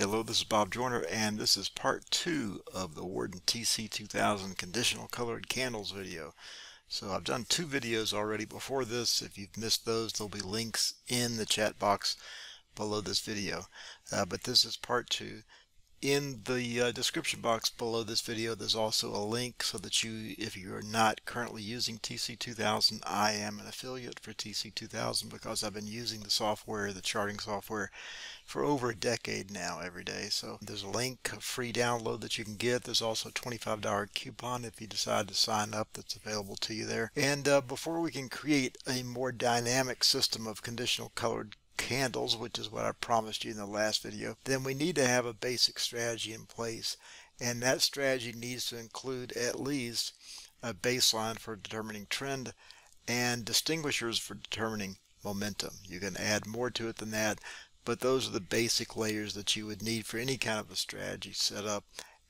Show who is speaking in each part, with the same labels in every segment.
Speaker 1: Hello, this is Bob Joiner, and this is part two of the Worden TC2000 conditional colored candles video. So I've done two videos already before this. If you've missed those, there'll be links in the chat box below this video. Uh, but this is part two in the uh, description box below this video there's also a link so that you if you are not currently using TC2000 I am an affiliate for TC2000 because I've been using the software the charting software for over a decade now every day. So there's a link a free download that you can get. There's also a $25 coupon if you decide to sign up that's available to you there. And uh, before we can create a more dynamic system of conditional colored candles, which is what I promised you in the last video, then we need to have a basic strategy in place. And that strategy needs to include at least a baseline for determining trend and distinguishers for determining momentum. You can add more to it than that, but those are the basic layers that you would need for any kind of a strategy setup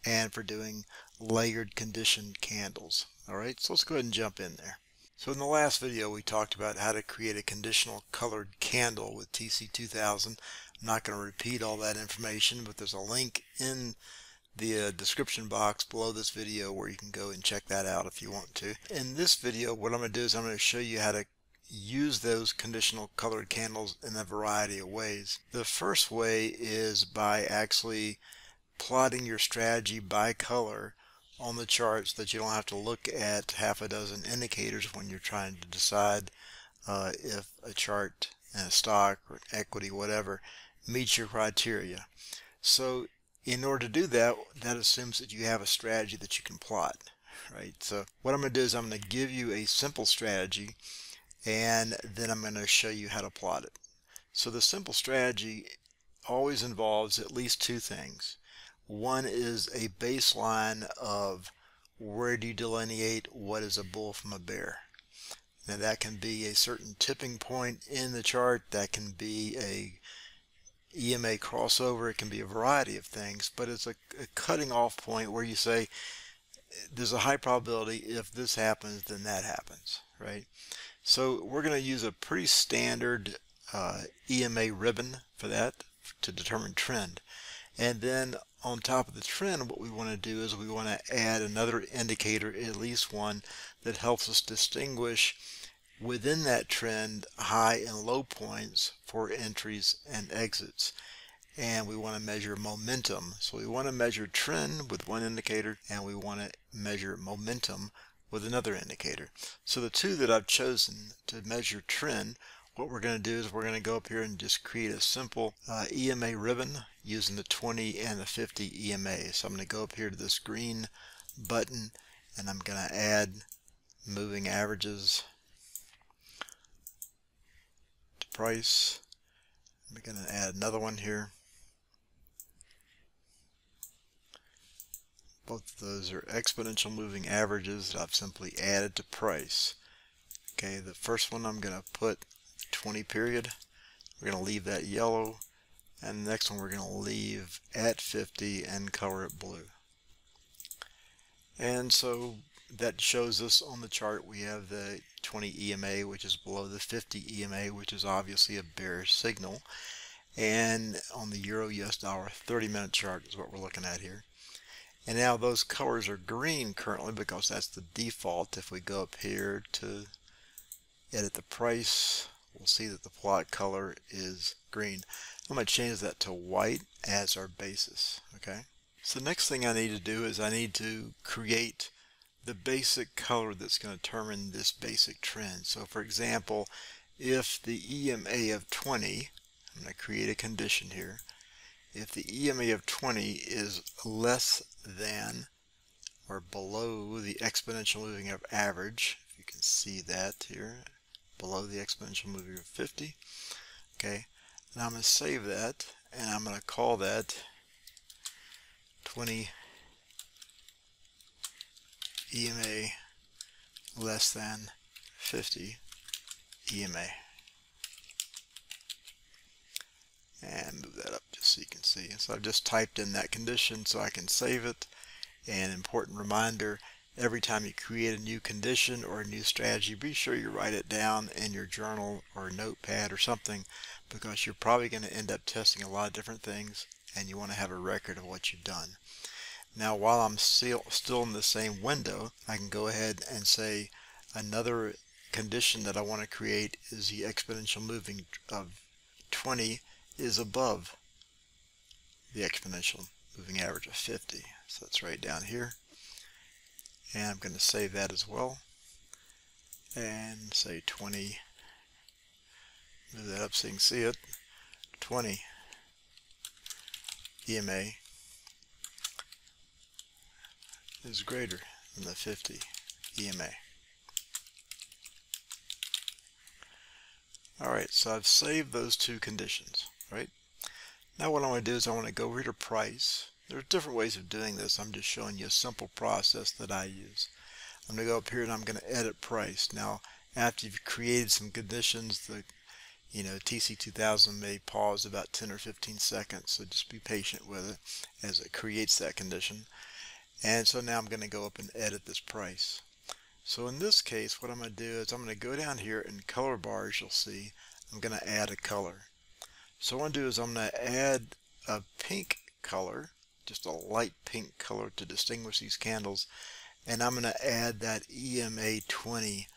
Speaker 1: and for doing layered conditioned candles. All right, so let's go ahead and jump in there. So in the last video we talked about how to create a conditional colored candle with TC2000. I'm not going to repeat all that information but there's a link in the uh, description box below this video where you can go and check that out if you want to. In this video what I'm going to do is I'm going to show you how to use those conditional colored candles in a variety of ways. The first way is by actually plotting your strategy by color on the charts that you don't have to look at half a dozen indicators when you're trying to decide uh, if a chart and a stock or equity, whatever, meets your criteria. So in order to do that, that assumes that you have a strategy that you can plot, right? So what I'm going to do is I'm going to give you a simple strategy and then I'm going to show you how to plot it. So the simple strategy always involves at least two things. One is a baseline of where do you delineate what is a bull from a bear. Now that can be a certain tipping point in the chart, that can be a EMA crossover, it can be a variety of things, but it's a, a cutting off point where you say there's a high probability if this happens then that happens, right? So we're going to use a pretty standard uh, EMA ribbon for that to determine trend. And then on top of the trend, what we want to do is we want to add another indicator, at least one, that helps us distinguish within that trend high and low points for entries and exits. And we want to measure momentum. So we want to measure trend with one indicator and we want to measure momentum with another indicator. So the two that I've chosen to measure trend what we're going to do is we're going to go up here and just create a simple uh, EMA ribbon using the 20 and the 50 EMA. So I'm going to go up here to this green button and I'm going to add moving averages to price. I'm going to add another one here. Both of those are exponential moving averages that I've simply added to price. Okay, the first one I'm going to put 20 period. We're going to leave that yellow. And the next one we're going to leave at 50 and color it blue. And so that shows us on the chart we have the 20 EMA which is below the 50 EMA which is obviously a bearish signal and on the Euro US dollar 30 minute chart is what we're looking at here and now those colors are green currently because that's the default if we go up here to edit the price we'll see that the plot color is green. I'm going to change that to white as our basis. Okay. So the next thing I need to do is I need to create the basic color that's going to determine this basic trend. So for example, if the EMA of 20, I'm going to create a condition here, if the EMA of 20 is less than or below the exponential moving average, if you can see that here, below the exponential moving of 50. Okay, now I'm going to save that and I'm going to call that 20 EMA less than 50 EMA. And move that up just so you can see. So I've just typed in that condition so I can save it. An important reminder, every time you create a new condition or a new strategy, be sure you write it down in your journal or notepad or something because you're probably going to end up testing a lot of different things and you want to have a record of what you've done. Now while I'm still, still in the same window, I can go ahead and say another condition that I want to create is the exponential moving of 20 is above the exponential moving average of 50. So that's right down here. And I'm going to save that as well. And say 20, move that up so you can see it, 20 EMA is greater than the 50 EMA. Alright, so I've saved those two conditions, right? Now what I want to do is I want to go over to price. There's different ways of doing this. I'm just showing you a simple process that I use. I'm going to go up here and I'm going to edit price. Now after you've created some conditions, the you know TC2000 may pause about 10 or 15 seconds, so just be patient with it as it creates that condition. And so now I'm going to go up and edit this price. So in this case, what I'm going to do is I'm going to go down here in color bars, you'll see, I'm going to add a color. So what I'm going to do is I'm going to add a pink color, just a light pink color to distinguish these candles. And I'm going to add that EMA 20.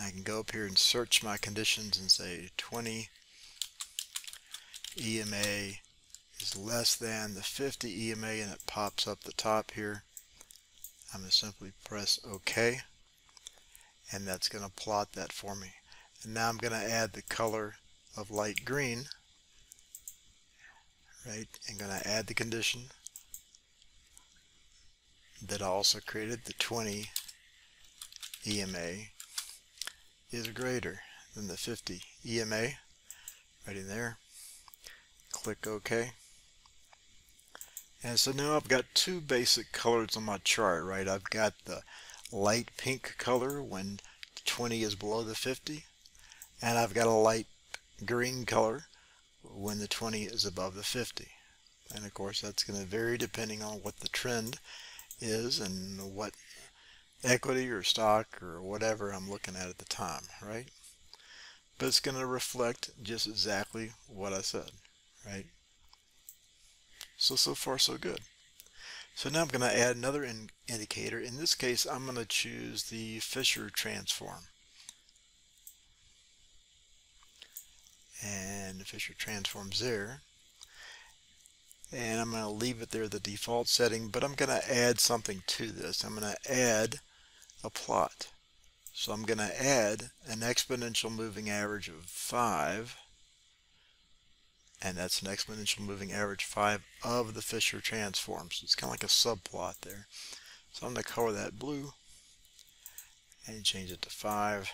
Speaker 1: I can go up here and search my conditions and say 20 EMA is less than the 50 EMA and it pops up the top here. I'm going to simply press OK and that's going to plot that for me. And now I'm going to add the color of light green, right? I'm going to add the condition that I also created, the 20 EMA is greater than the 50 EMA, right in there. Click OK. And so now I've got two basic colors on my chart, right? I've got the light pink color when 20 is below the 50 and I've got a light green color when the 20 is above the 50 and of course that's going to vary depending on what the trend is and what equity or stock or whatever I'm looking at at the time right but it's going to reflect just exactly what I said right so so far so good so now I'm going to add another in indicator. In this case, I'm going to choose the Fisher transform. And the Fisher transform's there. And I'm going to leave it there, the default setting, but I'm going to add something to this. I'm going to add a plot. So I'm going to add an exponential moving average of 5 and that's an exponential moving average 5 of the Fisher transform. So it's kind of like a subplot there. So I'm going to color that blue and change it to 5.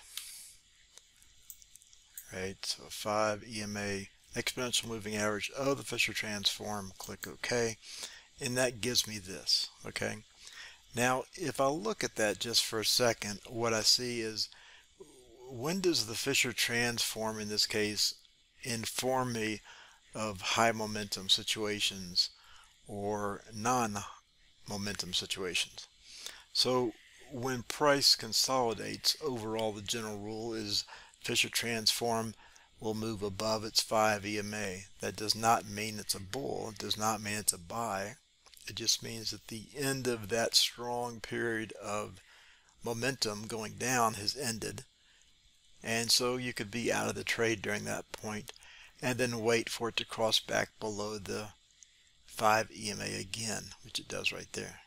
Speaker 1: Right, so 5 EMA exponential moving average of the Fisher transform. Click OK. And that gives me this. Okay. Now, if I look at that just for a second, what I see is when does the Fisher transform in this case inform me of high momentum situations or non-momentum situations. So when price consolidates, overall the general rule is Fisher transform will move above its 5 EMA. That does not mean it's a bull. It does not mean it's a buy. It just means that the end of that strong period of momentum going down has ended. And so you could be out of the trade during that point and then wait for it to cross back below the 5 EMA again, which it does right there.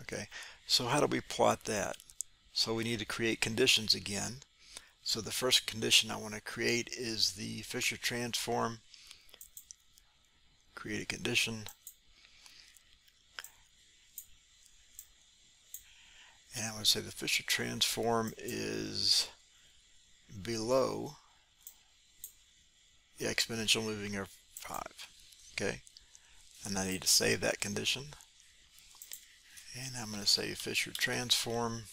Speaker 1: Okay, so how do we plot that? So we need to create conditions again. So the first condition I want to create is the Fisher transform. Create a condition. And I want to say the Fisher transform is below the exponential moving of 5. Okay, and I need to save that condition. And I'm going to say Fisher transform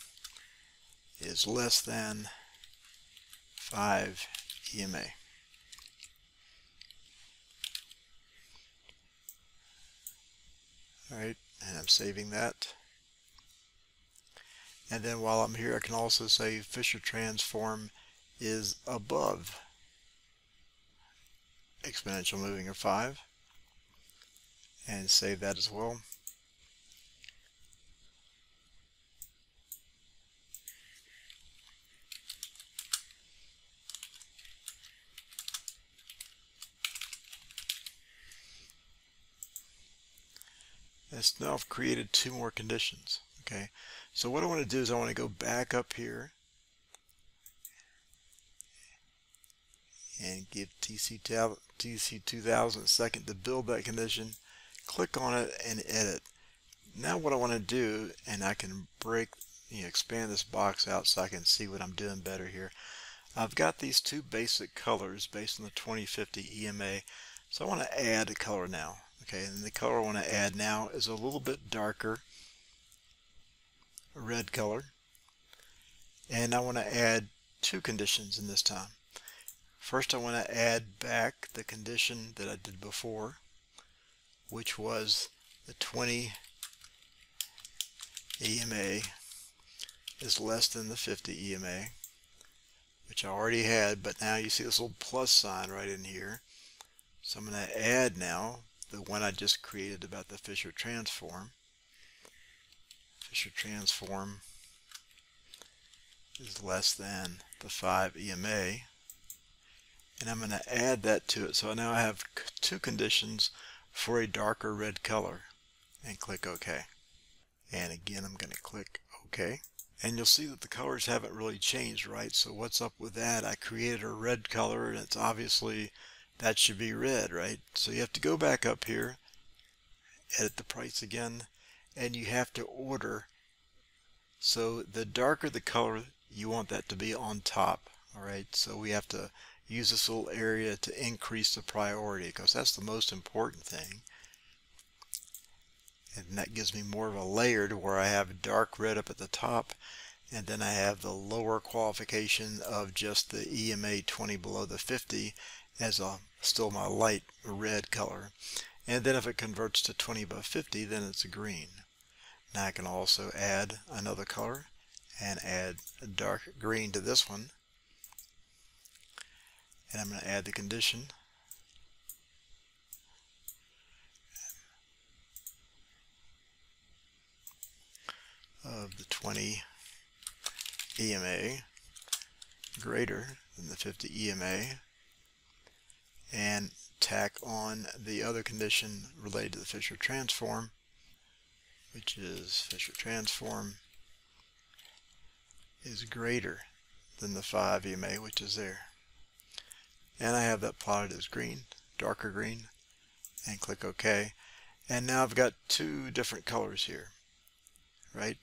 Speaker 1: is less than 5 EMA. Alright, and I'm saving that. And then while I'm here, I can also say Fisher transform is above exponential moving of 5. and save that as well. It's now created two more conditions. Okay, so what I want to do is I want to go back up here and give TC, TC2000 a second to build that condition. Click on it and edit. Now what I want to do, and I can break, you know, expand this box out so I can see what I'm doing better here. I've got these two basic colors based on the 2050 EMA. So I want to add a color now. Okay, and the color I want to add now is a little bit darker a red color. And I want to add two conditions in this time. First I want to add back the condition that I did before, which was the 20 EMA is less than the 50 EMA, which I already had, but now you see this little plus sign right in here. So I'm going to add now the one I just created about the Fisher transform. Fisher transform is less than the 5 EMA. And I'm going to add that to it. So now I have two conditions for a darker red color. And click OK. And again, I'm going to click OK. And you'll see that the colors haven't really changed, right? So what's up with that? I created a red color, and it's obviously that should be red, right? So you have to go back up here, edit the price again, and you have to order. So the darker the color, you want that to be on top, all right? So we have to use this little area to increase the priority because that's the most important thing. And that gives me more of a layer to where I have dark red up at the top and then I have the lower qualification of just the EMA 20 below the 50 as a still my light red color. And then if it converts to 20 above 50, then it's a green. Now I can also add another color and add a dark green to this one. And I'm going to add the condition. of the 20 EMA greater than the 50 EMA and tack on the other condition related to the Fisher transform, which is Fisher transform is greater than the 5 EMA, which is there. And I have that plotted as green, darker green, and click OK. And now I've got two different colors here, right?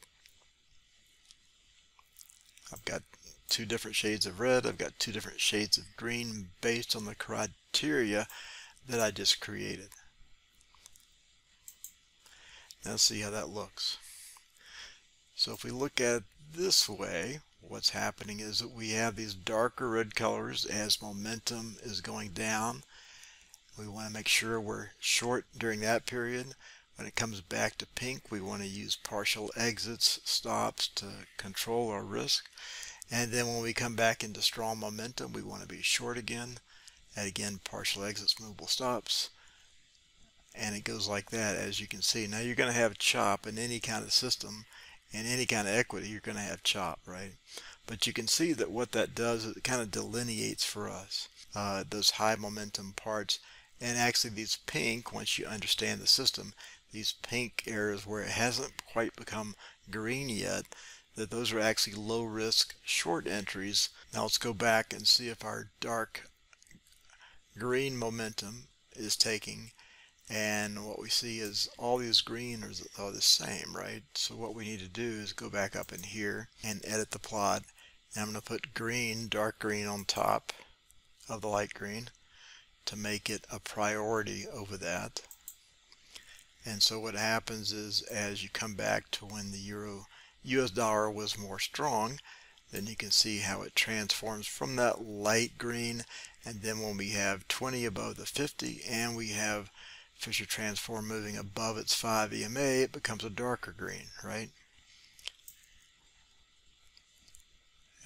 Speaker 1: I've got two different shades of red. I've got two different shades of green based on the criteria that I just created. Now see how that looks. So if we look at this way, what's happening is that we have these darker red colors as momentum is going down. We want to make sure we're short during that period. When it comes back to pink, we want to use partial exits, stops to control our risk. And then when we come back into strong momentum, we want to be short again. And again, partial exits, movable stops. And it goes like that, as you can see. Now you're going to have chop in any kind of system. In any kind of equity, you're going to have chop, right? But you can see that what that does is it kind of delineates for us uh, those high momentum parts. And actually these pink, once you understand the system, these pink areas where it hasn't quite become green yet, that those are actually low risk short entries. Now let's go back and see if our dark green momentum is taking and what we see is all these green are, the same right so what we need to do is go back up in here and edit the plot and I'm going to put green dark green on top of the light green to make it a priority over that and so what happens is as you come back to when the euro US dollar was more strong, then you can see how it transforms from that light green. And then when we have 20 above the 50 and we have Fisher transform moving above its 5 EMA it becomes a darker green right?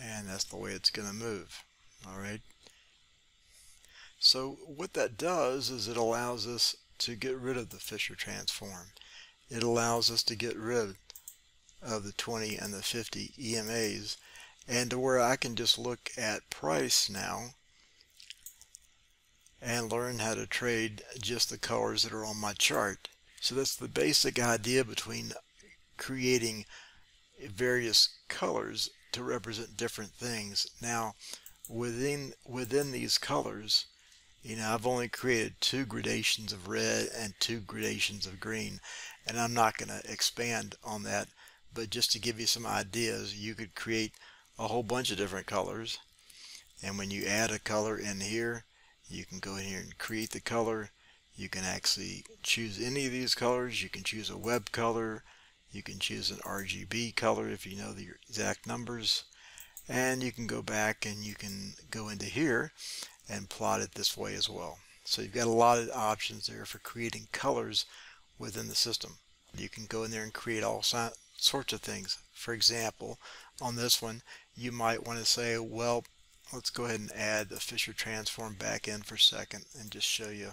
Speaker 1: And that's the way it's going to move all right? So what that does is it allows us to get rid of the Fisher transform. It allows us to get rid of the 20 and the 50 EMAs and to where I can just look at price now and learn how to trade just the colors that are on my chart. So that's the basic idea between creating various colors to represent different things. Now within within these colors you know I've only created two gradations of red and two gradations of green and I'm not going to expand on that but just to give you some ideas you could create a whole bunch of different colors and when you add a color in here you can go in here and create the color. You can actually choose any of these colors. You can choose a web color. You can choose an RGB color if you know the exact numbers. And you can go back and you can go into here and plot it this way as well. So you've got a lot of options there for creating colors within the system. You can go in there and create all sorts of things. For example on this one you might want to say well let's go ahead and add the Fisher transform back in for a second and just show you.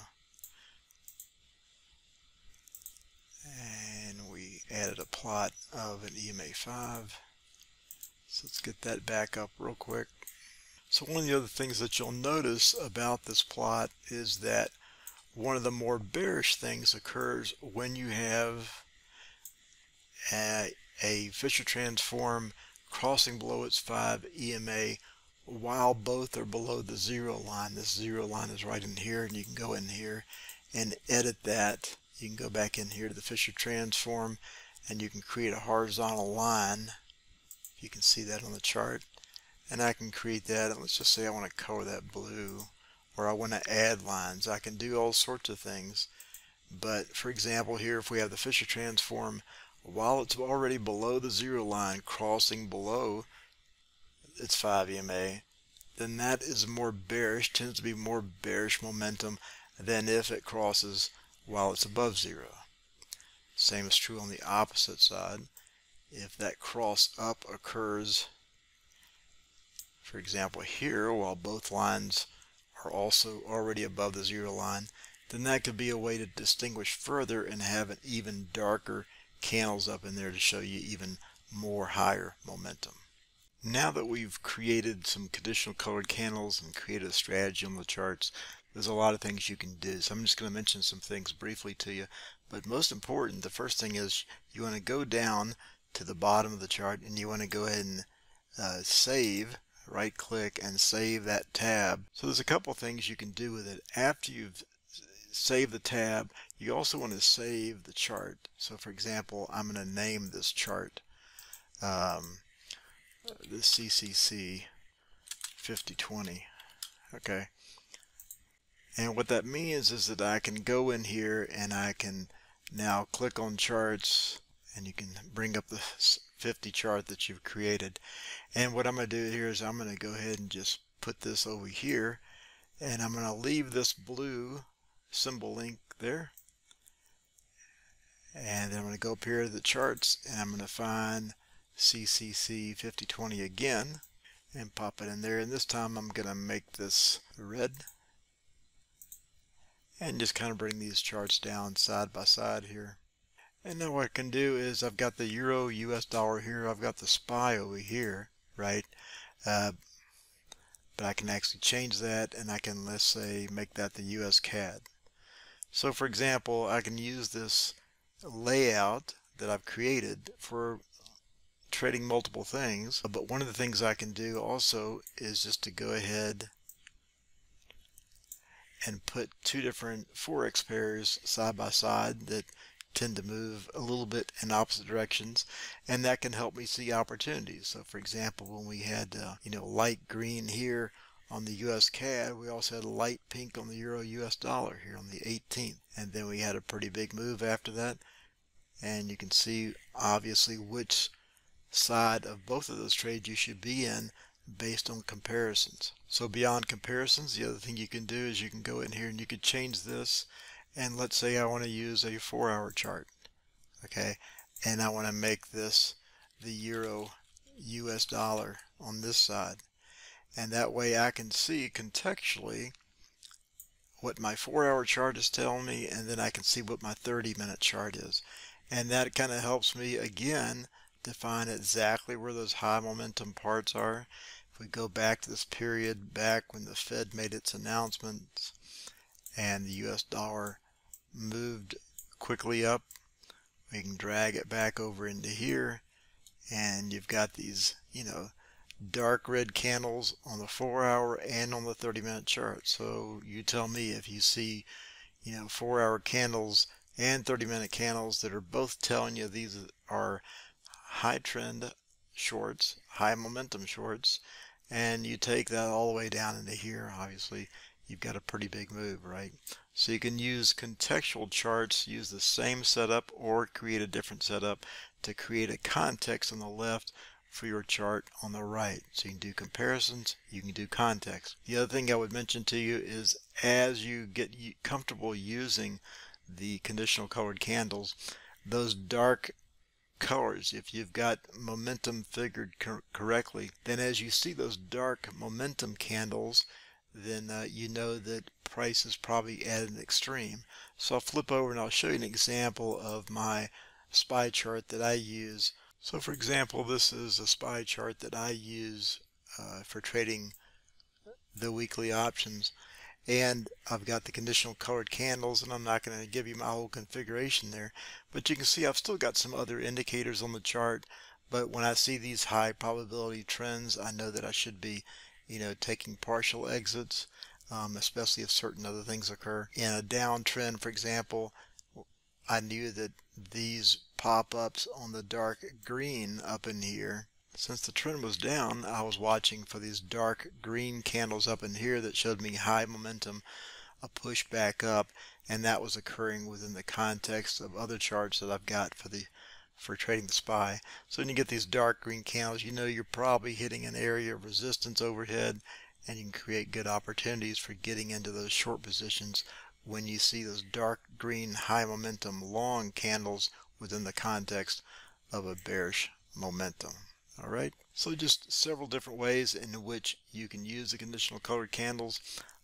Speaker 1: And we added a plot of an EMA5 so let's get that back up real quick. So one of the other things that you'll notice about this plot is that one of the more bearish things occurs when you have a, a Fisher transform crossing below its 5 EMA while both are below the zero line. This zero line is right in here and you can go in here and edit that. You can go back in here to the Fisher transform and you can create a horizontal line you can see that on the chart. And I can create that. And let's just say I want to color that blue or I want to add lines. I can do all sorts of things. But for example here, if we have the Fisher transform, while it's already below the zero line, crossing below its 5 EMA, then that is more bearish, tends to be more bearish momentum than if it crosses while it's above zero. Same is true on the opposite side if that cross up occurs for example here while both lines are also already above the zero line then that could be a way to distinguish further and have an even darker candles up in there to show you even more higher momentum. Now that we've created some conditional colored candles and created a strategy on the charts, there's a lot of things you can do. So I'm just going to mention some things briefly to you. But most important, the first thing is you want to go down to the bottom of the chart and you want to go ahead and uh, save right click and save that tab. So there's a couple things you can do with it. After you've saved the tab you also want to save the chart. So for example I'm going to name this chart um, the CCC 5020 okay? And what that means is that I can go in here and I can now click on charts and you can bring up the 50 chart that you've created. And what I'm going to do here is I'm going to go ahead and just put this over here and I'm going to leave this blue symbol link there. And then I'm going to go up here to the charts and I'm going to find CCC 5020 again and pop it in there. And this time I'm going to make this red and just kind of bring these charts down side by side here and now what I can do is I've got the euro US dollar here. I've got the SPY over here, right? Uh, but I can actually change that and I can, let's say, make that the US CAD. So for example, I can use this layout that I've created for trading multiple things. But one of the things I can do also is just to go ahead and put two different Forex pairs side by side that tend to move a little bit in opposite directions and that can help me see opportunities so for example when we had uh, you know light green here on the US CAD we also had light pink on the Euro US dollar here on the 18th and then we had a pretty big move after that and you can see obviously which side of both of those trades you should be in based on comparisons. So beyond comparisons, the other thing you can do is you can go in here and you could change this and let's say I want to use a four hour chart okay? And I want to make this the euro US dollar on this side. And that way I can see contextually what my four hour chart is telling me and then I can see what my 30 minute chart is. And that kind of helps me again define exactly where those high momentum parts are. If we go back to this period back when the Fed made its announcements and the US dollar moved quickly up. We can drag it back over into here. And you've got these you know dark red candles on the four hour and on the 30 minute chart. So you tell me if you see you know four hour candles and 30 minute candles that are both telling you these are high trend shorts high momentum shorts. And you take that all the way down into here obviously you've got a pretty big move right? So you can use contextual charts use the same setup or create a different setup to create a context on the left for your chart on the right. So you can do comparisons you can do context. The other thing I would mention to you is as you get comfortable using the conditional colored candles those dark colors if you've got momentum figured cor correctly then as you see those dark momentum candles then uh, you know that price is probably at an extreme. So I'll flip over and I'll show you an example of my SPY chart that I use. So for example this is a SPY chart that I use uh, for trading the weekly options. And I've got the conditional colored candles and I'm not going to give you my whole configuration there. But you can see I've still got some other indicators on the chart. But when I see these high probability trends I know that I should be you know taking partial exits um, especially if certain other things occur. In a downtrend for example I knew that these pop-ups on the dark green up in here since the trend was down, I was watching for these dark green candles up in here that showed me high momentum, a push back up, and that was occurring within the context of other charts that I've got for the for trading the SPY. So when you get these dark green candles, you know you're probably hitting an area of resistance overhead and you can create good opportunities for getting into those short positions when you see those dark green high momentum long candles within the context of a bearish momentum. All right, so just several different ways in which you can use the conditional colored candles.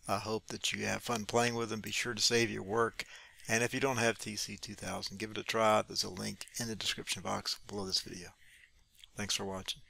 Speaker 1: I hope that you have fun playing with them. Be sure to save your work. And if you don't have TC2000, give it a try. There's a link in the description box below this video. Thanks for watching.